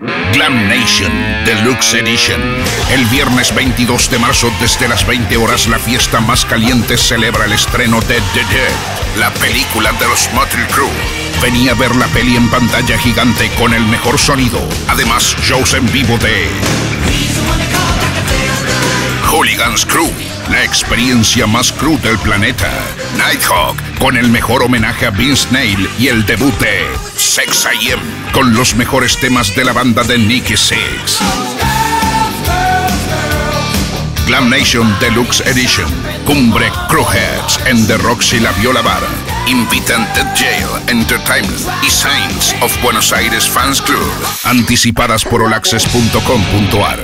Glam Nation Deluxe Edition. El viernes 22 de marzo desde las 20 horas la fiesta más caliente celebra el estreno de The Dead, la película de los Motley Crue. Venía a ver la peli en pantalla gigante con el mejor sonido. Además, shows en vivo de Hooligans Crew, la experiencia más crew del planeta. Nighthawk, con el mejor homenaje a Vince Neil y el debut de Sex I Am, con los mejores temas de la banda de Nicky Six. Glam Nation Deluxe Edition, Cumbre Crewheads en The Roxy La Viola Bar. Invitan Jail Entertainment y Saints of Buenos Aires Fans Club. Anticipadas por olaxes.com.ar.